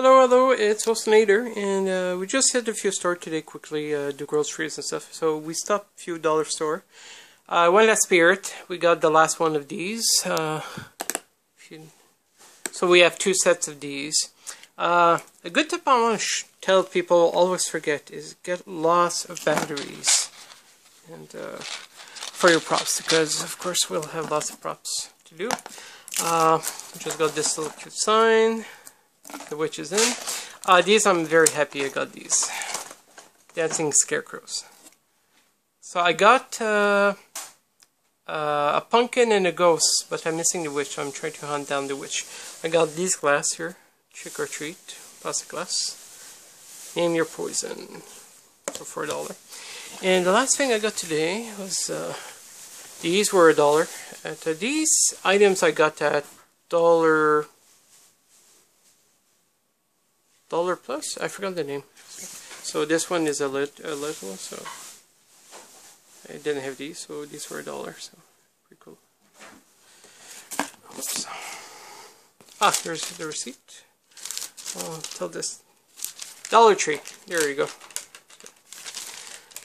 Hello, hello, it's Osenator, and uh, we just hit a few stores today quickly, uh, do groceries and stuff. So we stopped a few dollar store. Uh, one last spirit, we got the last one of these. Uh, you, so we have two sets of these. Uh, a good tip I want to tell people always forget is get lots of batteries and uh, for your props, because of course we'll have lots of props to do. Uh, just got this little cute sign the witch is in. Uh, these I'm very happy I got these. Dancing Scarecrows. So I got uh, uh, a pumpkin and a ghost, but I'm missing the witch, I'm trying to hunt down the witch. I got these glass here, trick or treat, plastic glass. Name your poison for $4. And the last thing I got today was, uh, these were a dollar. Uh, these items I got at dollar Dollar Plus? I forgot the name. So this one is a, lit, a so I didn't have these, so these were a dollar, so pretty cool. Oops. Ah, there's the receipt. I'll tell this. Dollar Tree. There you go.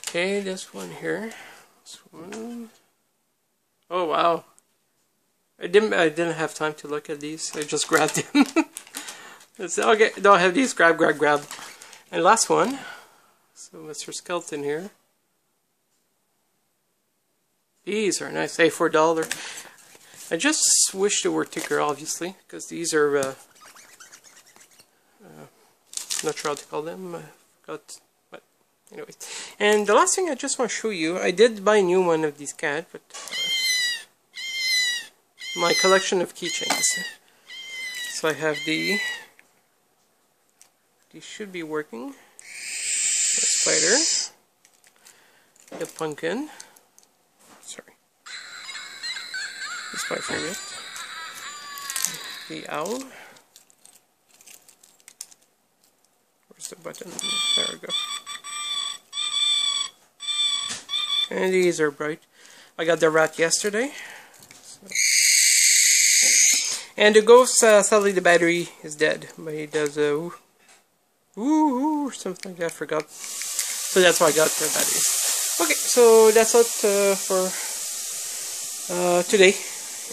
Okay, this one here. This one. Oh wow. I didn't I didn't have time to look at these. I just grabbed them. Let's, okay, don't have these. Grab, grab, grab. And last one. So Mr. Skeleton here. These are nice. Hey, for a dollar. I just wish they were thicker, obviously, because these are. Uh, uh, not sure how to call them. I forgot. But anyway. And the last thing I just want to show you, I did buy a new one of these cats, but uh, my collection of keychains. So I have the these should be working. The spider. The pumpkin. Sorry. This is my. The owl. Where's the button? There we go. And these are bright. I got the rat yesterday. So. And the ghost, uh, sadly the battery is dead. But he does a... Uh, Ooh, something I forgot. So that's why I got batteries. Okay, so that's it uh, for uh, today.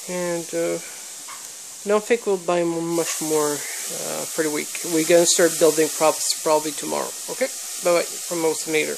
And uh, I don't think we'll buy much more uh, for the week. We're to start building props probably tomorrow. Okay, bye-bye from Osenator.